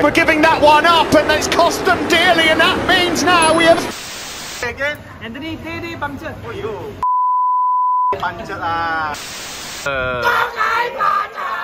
them were giving that one up, and it's cost them dearly, and that means now we have. Again? Anthony, Teddy, Bangchet. Oh, you. Pancet ah. Uh,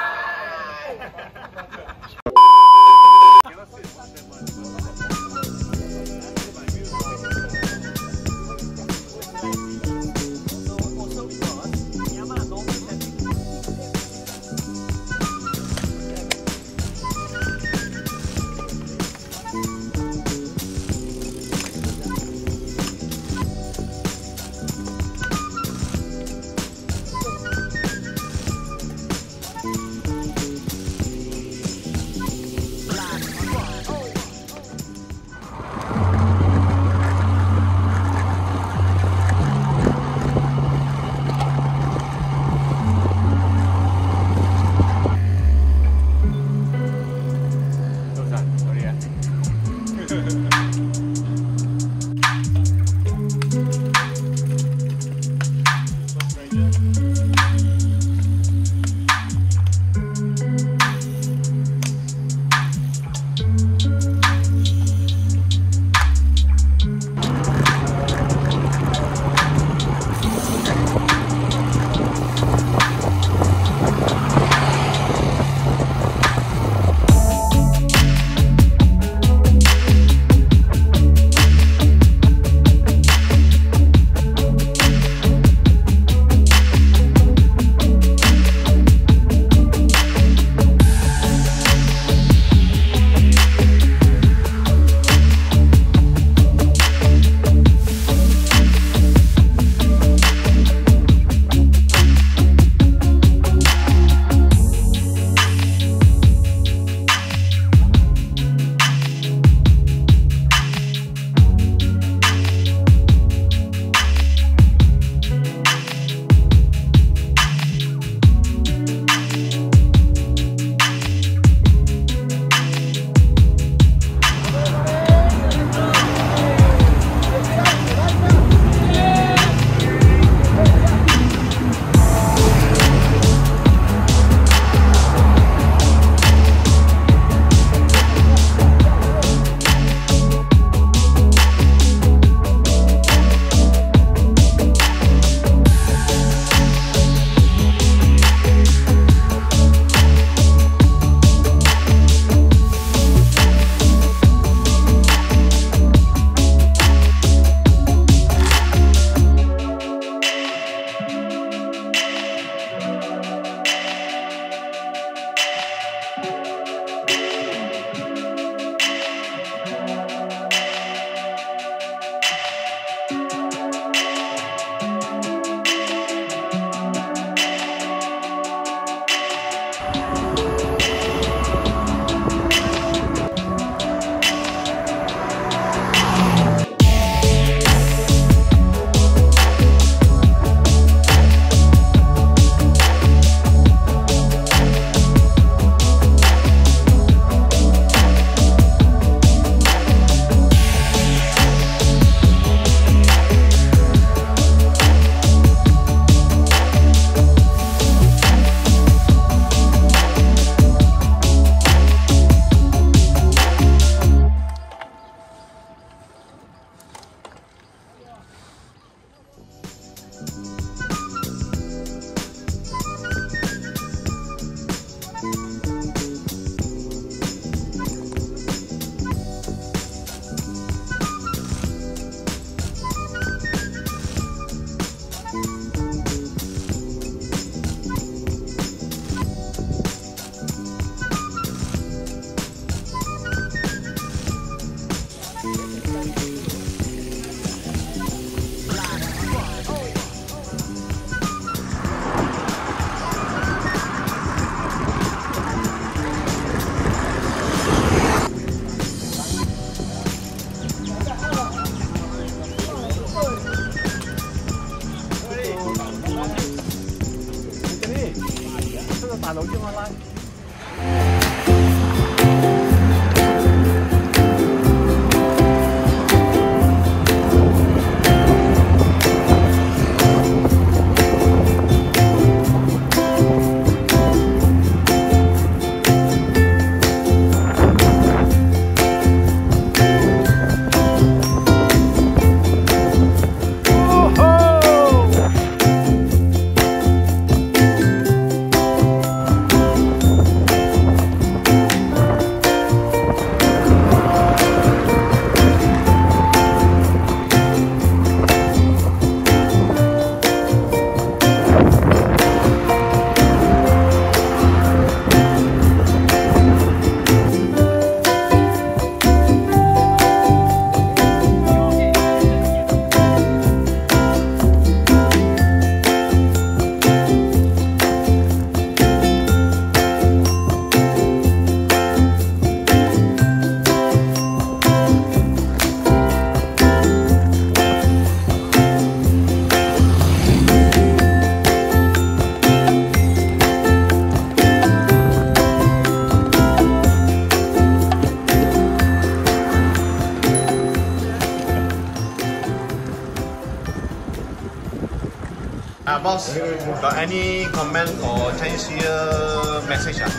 got any comment or Chinese New Year message? Ah?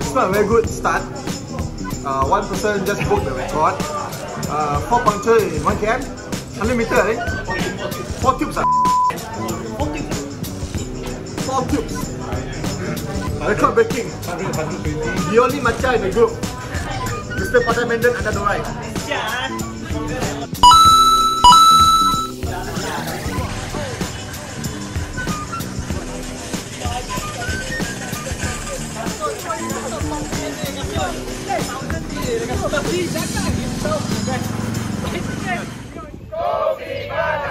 It's not a very good start. Uh, one person just broke the record. Uh, four puncture in one can. 100 meter, I think. Four tubes. ah. Four tubes. Record breaking. The only matcha in the group. Mr. Patai Menden under the right.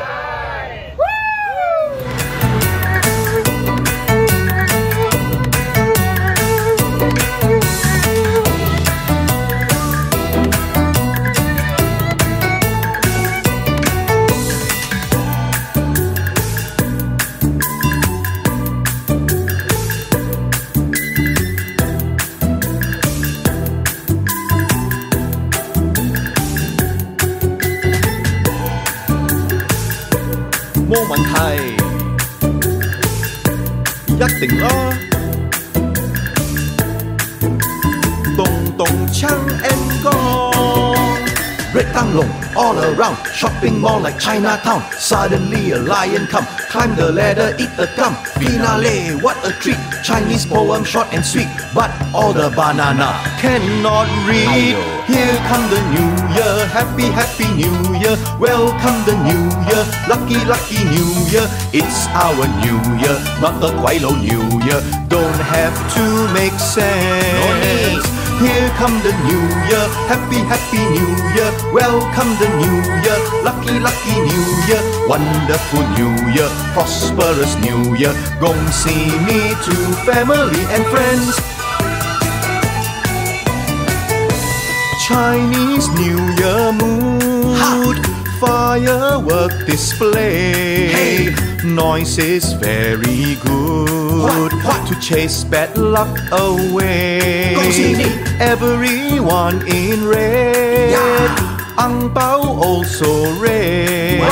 冇问题，一定啦。动动枪 and gong。 Rectangle all around, shopping mall like Chinatown. Suddenly a lion come, climb the ladder, eat the gum. Finale, what a treat! Chinese poem short and sweet, but all the banana cannot read. Here come the new year, happy happy new year. Welcome the new year, lucky lucky new year. It's our new year, not the Guaylo new year. Don't have to make sense. Here come the new year, happy happy new year. Welcome the new year, lucky lucky new year. Wonderful new year, prosperous new year. Gong see me to family and friends. Chinese New Year mood. Firework display. Noise is very good what to chase bad luck away. Everyone in red. Ang bao also red.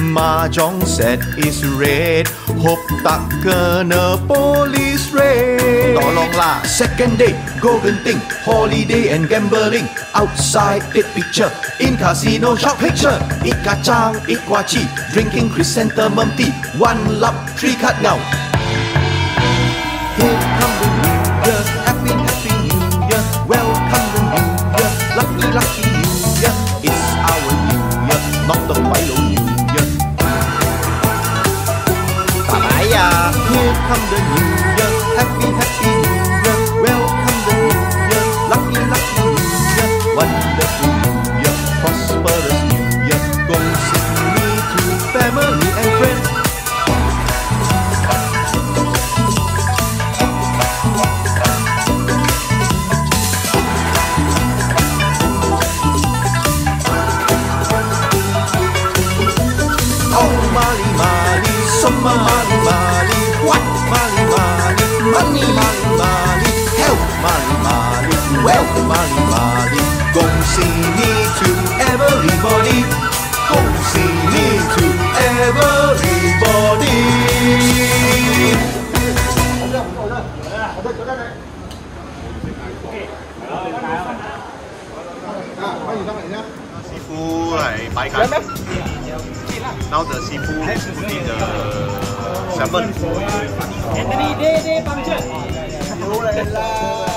Mahjong set is red. Hope tak police raid. Tolonglah. Second day, golden thing, holiday and gambling. Outside, take picture. In casino, shop picture. Eat kacang, eat guaci. Drinking chrysanthemum tea. One love, three cut now. Here come the new year, happy happy new year. Welcome the new year, lucky lucky new year. It's our new year, not the Milo new year. Bye bye ya, Here come the new year, siapa? Anthony D D Pangcet. Oh.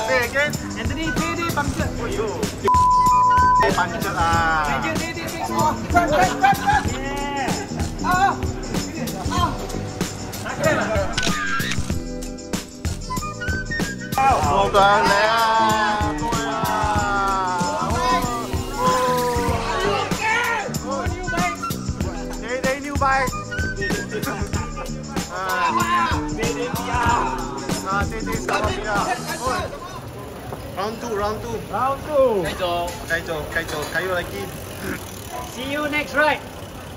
Say again. Anthony D D Pangcet. Oh yo. D D ah. Pangcet D D D. Ah. Ah. Ah. Ah. Ah. Ah. Ah. Ah. Ah. Oh, Ah. Ah. Ah. Ah. Ah. Ah Round two, round two, Round two. Kaito. Kaito, Kaito. Kayo lagi. See you next ride.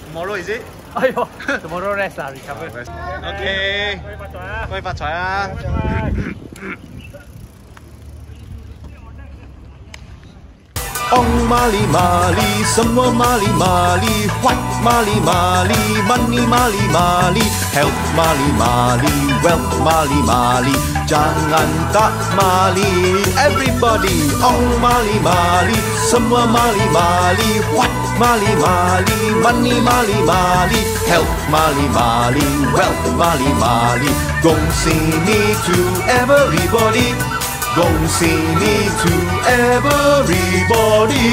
Tomorrow is it? Ayo. Tomorrow rest lah, recover. Okay. Kau ipat cuaya. Kau ipat cuaya. Ong mali mali, semua mali mali, white mali mali, money mali mali, health mali mali, wealth mali mali, jangan tak mali. Everybody, ong mali mali, semua mali mali, white mali mali, money mali mali, health mali mali, wealth mali mali. Gong sini to everybody. Gong sini to everybody.